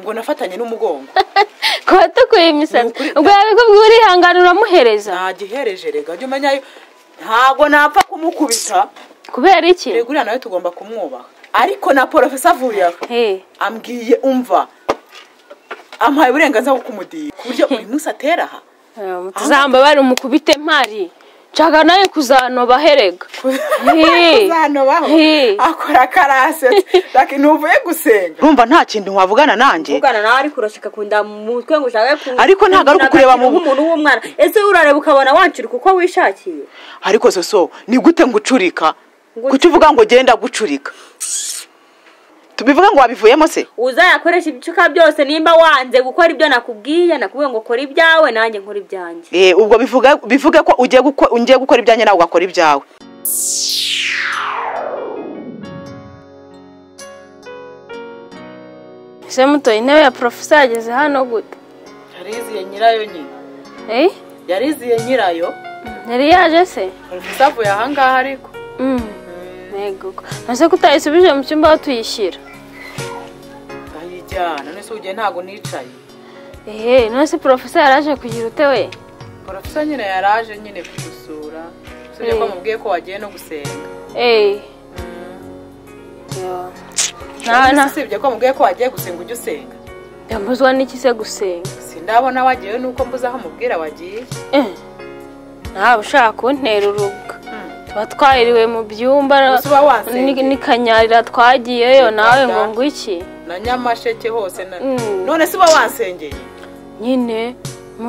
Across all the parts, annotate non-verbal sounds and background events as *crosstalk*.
ngo nafatanye n'umugongo. *laughs* Kuba tukuye imisatsi ubwo yabikubwiye urihangana uramuhereza. Ntagihereje rega. Jya umenya ntabwo napfa kumukubita. Kubera iki? Rega uriya nawe tugomba kumwubaha. Ariko na porofesa avuye aho Eh, ambwiye umva ampaye uburenganzira bwo kumudira ku buryo buri munsi atera aha. Um, tuzambabare umukubite mpari. Nshaka nawe kuzanoba herega. *laughs* Uzanobaho Eh. akora karasetse laki ntuvuye gusenga. Urumva nta kintu wavugana nanjye. Uvugana nawe ariko urashika kunda mu mutwe ngo ushake ku Ariko ntabwo ari ukukureba mu- nk'umuntu w'umwana. Ese urareba ukabona wancurika uko wishakiye? Ariko soso ni gute ngucurika? Ngo- kuki uvuga ngo genda gucurika? Tubivuga ngo wabivuyemo se? Uzayakoresha ibicuka byose nimba wanze gukora ibyo nakubwiye nakubwiye ngo kora ibyawe nanjye nkora ibyanjye. Eh, ubwo bivuga bivuge ko ugiye guko- ugiye gukora ibyanjye nawe ugakora ibyawe. Ese mutoye intebe ya porofesa yageze hano gute? Yariziye nyirayo nyine Eh, yariziye nyirayo? Yari yaje se? Porofesa avuye ahangaha ariko. Mm, yego. Ko nase ko utayisubije mu cyumba aho tuyishyira. Ayijyana none se ugiye ntabwo nicaye? Ehe none se porofesa yaraje kugira ute we? Porofesa nyine yaraje nyine kudusura usibye ko Eh. mubwiye ko wagiye no gusenga. Eh. Yo. nta nta usibye ko mubwiye ko wagiye gusenga ujya usenga? Yambuzwa n'iki se gusenga? Sindabona wagiyeyo nuko mbuze aho mubwira wagiye. Eh, ntawe ushaka kuntera urubwa tuba mu byumba n'ikanyarira twagiyeyo nawe ngo Reka ngo iki na nyamasheke hose Mm. none se uba wansengeye nyine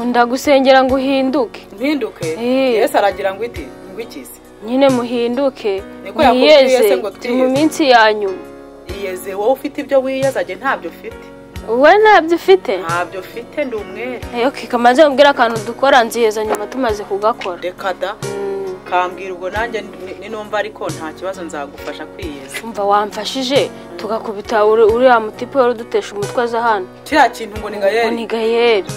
ndagusengera ngo uhinduke. Mpinduke Eh. yesu aragira ngo iti ngo ikize nyine muhinduke. Mwiyeze. turi mu minsi ya nyuma. Iyeze wowe ufite ibyo wiyazage ntabyo ufite. Wowe ntabyo ufite? Ntabyo ufite ndi umwere. Eyo kikamaze kubwira akantu dukora nziyeza nyuma tumaze kugakora. Reka da. Mm, kambwira ubwo nanjye ni- ninumva ariko nta kibazo nzagufasha kwiyeza. Umva wamfashije tugakubita uri- uriya mutipe wari udutesha umutwe aza hano. Kiriya kintu ngo ni ngo gayeri ni gayeri.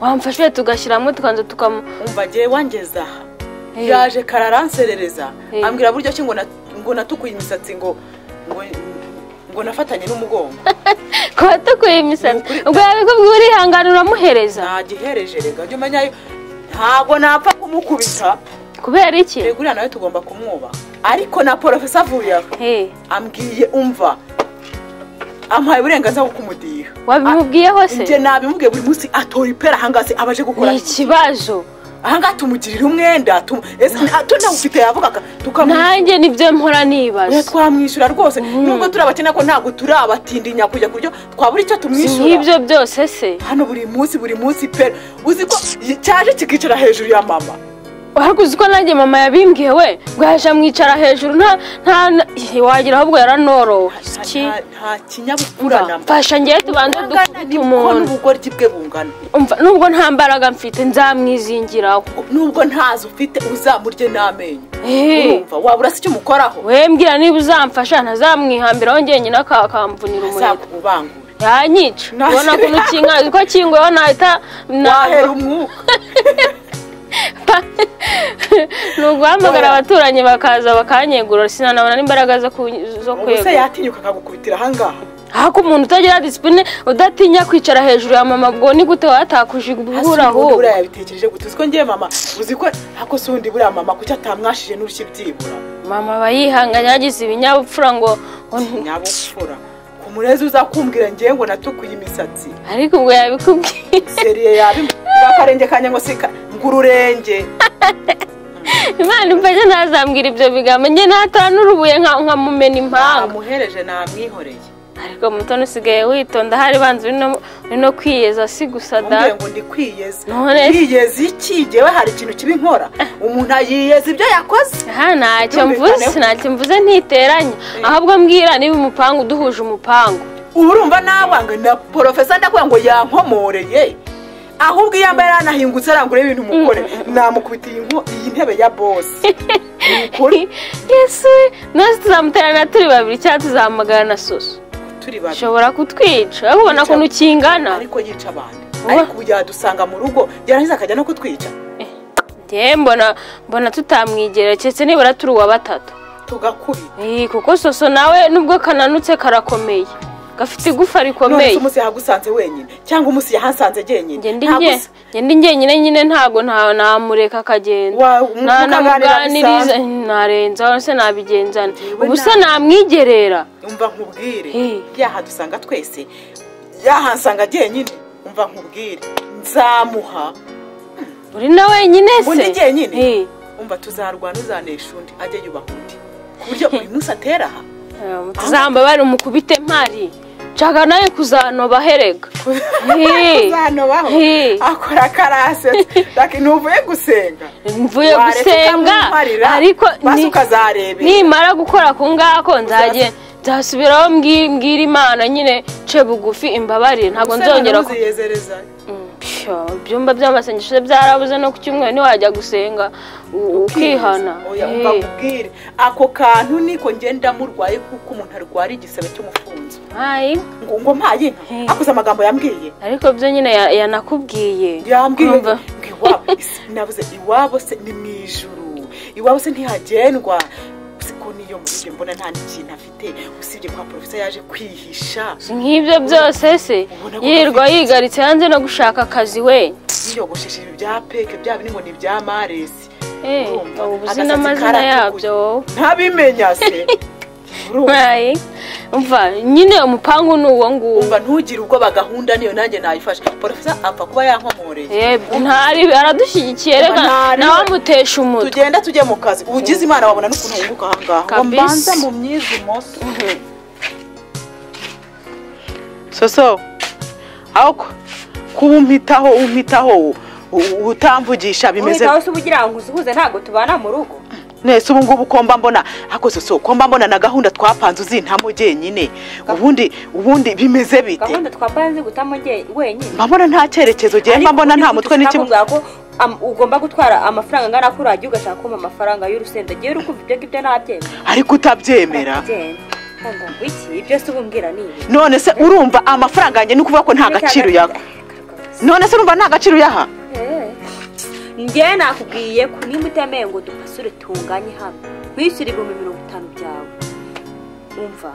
Wamfashije tugashyiramo tukanza tukamu umva agiye wangeza. Aha yaje kararanserereza ambwira buryo ki ngo na- ngo natukuye imisatsi ngo ngo ngo nafatanye n'umugongo. *laughs* Kuba tukuye imisatsi. Ubwo yabikubwiye urihangana uramuhereza. Ntagihereje rega. Jya umenya ntabwo napfa kumukubita. Kubera iki? Rega uriya nawe tugomba kumwubaha. Ariko na porofesa avuye aho ambwiye umva. Ampaye uburenganzira bwo kumudiha wabimubwiyeho se njye nabimubwiye buri munsi atora ipera ahangaha se aba aje gukora ni iki? ikibazo. Ahangaha tumugirira umwenda tunawufite yavugaga tukamwishyura nanjye ni byo mpora nibaza. Twamwishyura rwose. Nubwo turi abakene ko ntabwo turi abatindinya kujya ku buryo twabura icyo tumwishyura. Nk'ibyo byose se. Hano buri munsi buri munsi pe uzi ko cyaje kikicara hejuru ya mama. Ariko uzi ko nanjye mama yabimbwiye we? Yaje amwicara hejuru nta nta wagira ahubwo yaranorowe. Iki? nta kinyabupfura mfasha ngewe dukubite niko umuntu. n'ubugoryi bwe bungana. Nubwo nta mbaraga mfite nzamwizingiraho. Nubwo ntazo ufite uzamurye n'amenyo. Eh. urumva? Wabura se icyo umukoraho we mbwira niba uzamfasha ntazamwihambiraho njyenyine akamvunira umuheto. Yanyica ubona ukuntu kinga ko kinguyeho nahita wahera umwuka. *laughs* ni uguhamagara abaturanyi bakaza bakanyegura sinanabona n'imbaraga zo kwegura. yatinyuka akagukubitira ahangaha. Ahako umuntu utagira disipurine udatinya kwicara hejuru ya mama ubwo ni gute watakuje hasi guhura ahubwo buriya yabitekereje gute? Uzi ko ngiye mama? Uzi ko ako si undi buriya mama? Kuki atamwashije n'urushyi byibura mama aba yihanganye yagize ibinyabupfura ngo ngo- nyabupfura. Ku murezi uza kumbwira ngewe ngo natukuye imisatsi. Ariko ubwo yabikubwiye. Seriye yabimbwira akarenge kanjye ngo sika ngo ururenge *laughs* imana imfashe ntazambwira ibyo bigambo. Njye natara n'urubuye nka- nkamumena impanga. Namuhereje namwihoreye. Ariko mutoni usigaye witonda hari banza uri no- kwiyeza si gusa da. Ngo ndi kwiyeza. Kwiyeza iki? Ngewe hari ikintu kibi nkora. Umuntu yiyeza ibyo yakoze. Aha ntacyo mvuze ntacyo mvuze ntiteranye ahubwo mbwira niba umupangu duhuje umupangu. Urumva nawanga na porofesa ndakubwira ngo yankomoreye. Ahubwo iyo yambaye yanahingutse arangura ibintu mukore namukubitiye iyi ntebe ya bosi ni ukuri. *laughs* Yesu we nose tuzamuterana turi babiri cyangwa tuzahamagara na soso turi babiri. Ushobora kutwica? Ubona ukuntu kingana ariko yica abantu. Ariko ubu yadusanga mu rugo. Yarangiza akajya no kutwica. Njyewe mbona mbona tutamwigera. Keretse nibura turi uwa batatu. Tugakubita Eh, kuko soso nawe nubwo kananutse karakomeye. Gafite igufa none rikomeye se umunsi yahagusanze wenyine? Cyangwa umunsi yahasanze jyenyine? Ndi njyenyine nyine ntago nta namureka akagenda. Nanamuganiriza narenzaho se nabigenzana. Njyewe ubu se na- namwigerera. Umva nkubwire. Yaha dusanga twese. Yahansanga jyenyine. Umva nkubwire. Nzamuha. Uri na wenyine se. undi jyenyine umva tuzarwana uzanesha undi ajye yubaha undi. Ku buryo buri munsi atera aha. Tuzamba bari umukubite mpari. Nshaka nawe kuzanoba herega. *laughs* Uzanobaho Eh. akora laki ntuvuye gusenga. Mvuye gusenga ariko nimara gukora ku ngako nzajye nzasubiraho mbwi- mbwira imana nyine ce bugufi imbabarire ntabwo nzongera kuziyezereza Pyo, ibyumba by'amasengesho byarabuze no ku cyumweru ntiwajya gusenga ukihana. Ako kantu niko ngenda murwaye kuko umuntu arwara igisebe cy'umufunzo Ayi, ngo mpaye. Akuze amagambo yambwiye. Ariko byo nyine ya- yanakubwiye. Yambwiye. Ngo iwabo se ni mu ijuru. Iwabo se ntihagendwa. Ko niyo muri mbona nta n'ikintu afite. Usibye kwa porofesa yaje kwihisha. Nk'ibyo byose se. Gafite- yigaritse hanze no gushaka akazi we. Yiyogosheshe ibi bya peke bya bindi ngo ni ibya maresi Eh, ubu uzi n'amazina yabyo. Wowe ntabimenya se. *laughs* umva nyine umupangu ni uwo nguwo. Umva ntugire ubwoba gahunda niyo nanjye nayifashe. Porofesa apfa kuba yankomoreye. Eh, ntari aradushyigikiye reka nawe amutesha umutwe. Tugenda tujye mu kazi. Ugize imana wabona n'ukuntu wunguka aha ngaha. Ngo mbanze mu myiza imoso soso aho ku- kuba umpitaho umpitaho utamvugisha bimeze uhitaho se uba ugira ngo usuhuze ntabwo tubana mu rugo. Nese ubu ngubu ko mba mbona ako soso ko mba mbona na gahunda twapanze uzintamo jyenyine ubundi ubundi bimeze bite? Gahunda twapanze gutamo wenyine. Mba mbona nta cyerekezo mba mbona nta mutwe ko am- ugomba gutwara amafaranga angana kuri radiyo ugashaka kumpa amafaranga y'urusenda. Agiye uri kumva ibyo ngibyo nabyemera? Ariko utabyemera. Kumva ibyo se ubumbwira ni none se urumva amafaranga yanjye ni ukuvuga ko nta gaciro uyaha none se urumva nta gaciro uyaha njye nakubwiye ko nimba utemeye ngo dupasure tunganye hano. Nkwishyura ibihumbi mirongo itanu byawe. Umva?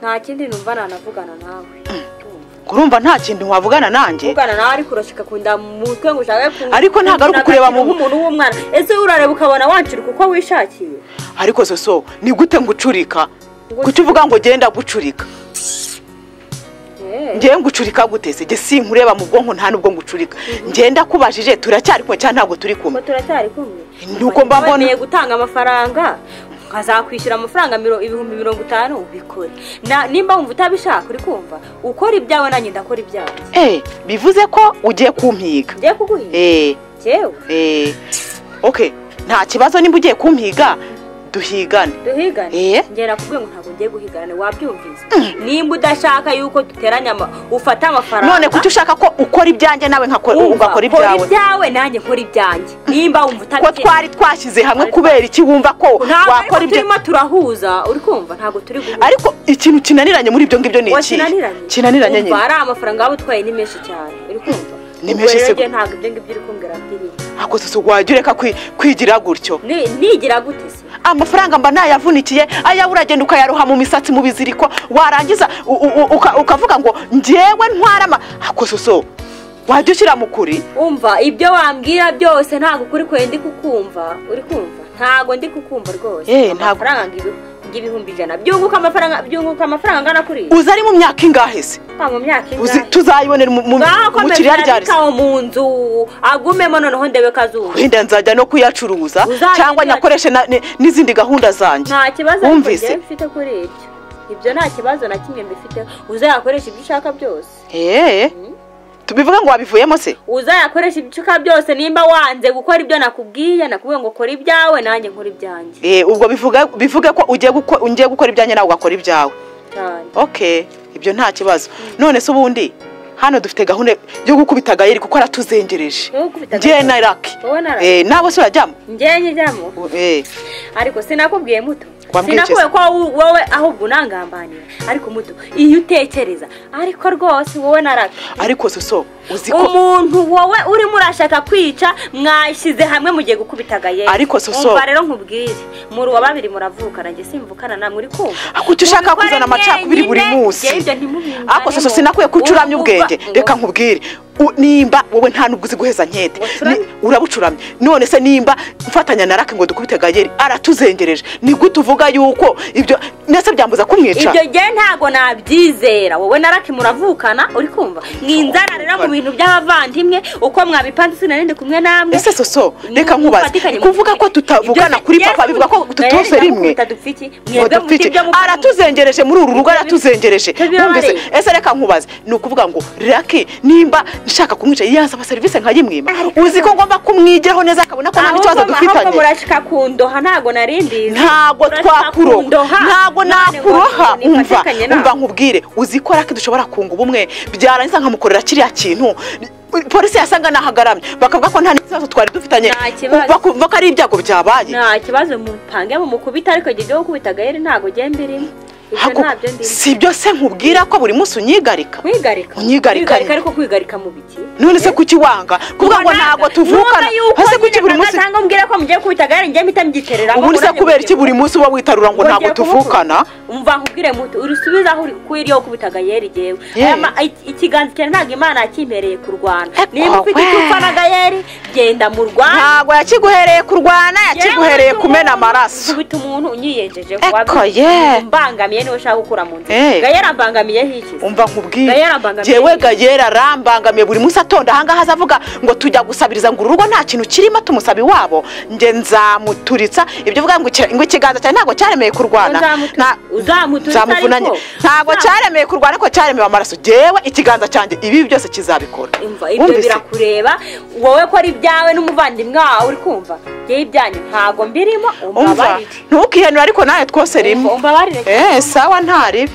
Nta kindi numva nanavugana nawe. Ndumva. urumva nta kintu wavugana nanjye? Kuvugana nawe ariko urashika kunda mu mutwe ngo ushake ku Ariko ntabwo ari ukukureba mu- nk'umuntu w'umwana ese urareba ukabona wancurika uko wishakiye? Ariko soso ni gute ngucurika? Kuki uvuga ngo genda gucurika. Ngewe ngucurika gute se? Jye sinkureba mu bwonko nta nubwo ngucurika. Ngenda kubajije turacyari kumwe cyangwa ntabwo turi kumwe. Turacyari kumwe. Nuko mba mbona- wemeye gutanga amafaranga nkazakwishyura amafaranga miro- ibihumbi mirongo itanu ubikore. Na- nimba wumva utabishaka uri kumva ukora ibyawe nanjye ndakora ibyanjye eh bivuze ko ugiye kumpiga. Ngiye kuguhiga? Eh jewe? Eh okay nta kibazo nimba ugiye kumpiga duhigane. Duhigane? Eh? njye nakubwiye ngo ntabwo ngiye guhigana wabyumvise. Nimba udashaka yuko duteranya ufata amafaranga. None kuki ushaka ko ukora ibyanjye nawe ugakora kora ibyawe? ibyawe nanjye nkora ibyanjye. Nimba wumva ko utabikeneye twari twashyize hamwe kubera iki? Wumva ko wakora ibyo turimo turahuza. Uri kumva? Ntabwo turi guhuza. Ariko ikintu kinaniranye muri ibyo ngibyo ni iki? kinaniranye? Nyine. ari amafaranga waba utwaye ni menshi cyane. Uri kumva? Ni menshi se- ntabwo ibyo ngibyo uri kumbwira mbirimo soso wajya ureka kwi- kwigira gutyo. Ni- nigira gute se? Amafaranga mba nayavunikiye ayawe uragenda ukayaroha mu misatsi mu biziriko warangiza ukavuga ngo njyewe ntwara ama ako soso wajya ushyira mu kuri. Umva ibyo wambwira byose ntabwo kuri kwe ndi kukumva. Uri kumva? Ntabwo ndi kukumva rwose. Eh, ntabwo- amafaranga ngibi- ng'ibihumbi ijana byunguka amafaranga byunguka amafaranga angana kuri. Uzi ari mu myaka ingahe se? Mu myaka ingahe? tuzayibonera mu- kiriya ryari se? mu nzu agumemo noneho ndebe kazuba. Wenda nzajya no kuyacuruza cyangwa uyacuruza. nyakoreshe na- ni- n'izindi gahunda zanjye nta kibazo mfite kuri ibyo. Ibyo nta kibazo na kimwe mbifite. Uzayakoresha ibyo ushaka byose. Eee. Tubivuga ngo wabivuyemo se? Uzayakoresha ibyo ushaka byose nimba wanze gukora ibyo nakubwiye nakubwiye ngo kora ibyawe nanjye nkora ibyanjye. Eh, ubwo bivuga bivuge ko ugiye ugiye gukora ibyanjye nawe ugakora ibyawe. Okay ibyo nta kibazo. None se ubundi hano dufite gahunda yo gukubita gayeri kuko aratuzengereje. Njye na raki? Eh, nawe se urajyamo njye njyamo Eh, ariko sinakubwiye muto. Sinakubwiye ko wowe- ahubwo unangambanira ariko muto iyo utekereza ariko rwose wowe na raki ariko ko- umuntu wowe urimo urashaka kwica mwashyize hamwe mugiye gukubita gayeri. Ariko Soso- umva rero nkubwire. Muri uwa babiri muravukana njye simvukana namwe uri kumva. Ako icyo ushaka kuzana amacakubiri buri munsi. ntimubingane ako soso sinakwiye ko ucuramye ubwenge reka nkubwire. Nimba wowe nta nubwo uzi guheza nkete. Urabucuramye. None se nimba mfatanya na rake ngo dukubite gayeri aratuzengereje. Ni gute uvuga yuko ibyo ndetse byambuza kumwica? Ibyo njye ntago nabyizera. Wowe na raki muravukana uri kumva? Mwinzara rero mu bintu by'abavandimwe uko mwabipanze sinarindi kumwe namwe. Ese soso reka Mu- nkubaze. kuvuga ko tutavugana kuri papa bivuga ko tutose rimwe. aratuzengereje muri uru rugo aratuzengereje. Ese reka nkubaze. Ni ukuvuga ngo raki nimba nshaka kumwica yansaba serivisi nkayimwima uzi ko ngomba kumwigiraho neza akabona ko nta n'ikibazo dufitanye. ntago narindizi ntago twakuroha. ntago nakuroha. umva umva nkubwire. Uzi ko raki dushobora kunga ubumwe? Byarangiza nkamukorera kiriya kintu. Polisi yasanga nahagaramye bakavuga ko nta n'ikibazo twari dufitanye. Bakumva ko ari ibyago byabaye. Nta kibazo mupange mumukubita ariko igihe cyo gukubita gayeri ntago ugenda irimo ibyo si byo se nkubwira ko buri munsi unyigarika? Unyigarika. Ariko kwigarika mu biki? None se kuki wanga? Kuvuga ngo ntabwo tuvukana ese kuki buri munsi cyangwa mbwira ko mugiye kubita gayeri njye mpita mbyiterera ubundi se kubera iki buri munsi uba witarura ngo ntabwo tuvukana? Umva nkubwire muti urisubiza aho uri wo kubita gayeri iki- ikiganza cyawe ntabwo imana yakimpereye kurwana niba ufite icyo upfa na gayeri genda mu rwanda. Ntabwo yakiguhereye kurwana yakiguhereye kumena amaraso. Kubita umuntu unyiyenjeje Eko, ye. mbangamiye ni we ushaka gukura mu nzira Eh. gayeri ambangamiyeho iki? Umva nkubwire Gayera ambangamiye. jewe gayera arambangamiye buri munsi atonda ahangaha aza avuga ngo tujya gusabiriza ngo uru rugo nta kintu kirimo tumusaba iwabo. Nge nzamuturitsa ibyo uvuga ngo iki- ngo ikiganza cyawe ntabwo cyaremeye kurwana. Nzamuvunanye ntabwo cyaremeye kurwana ariko cyaremewe amaraso. Jewe ikiganza cyanjye ibi byose kizabikora. Umva, ibyo birakureba. Wowe ko ari ibyawe n'umuvandimwe wawe uri kumva? y'ibyanyu ntabwo mbirimo umbabarire. Ntukihanure ariko nawe twose rimwe. Eh, sawa ntaribi.